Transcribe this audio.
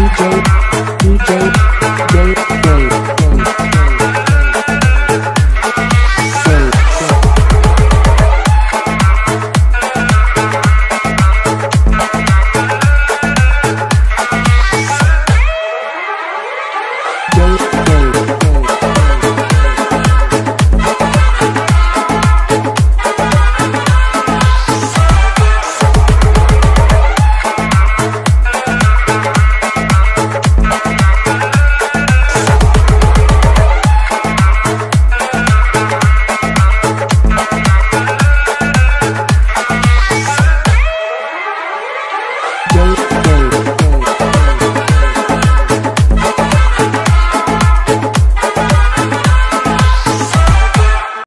you. Girl,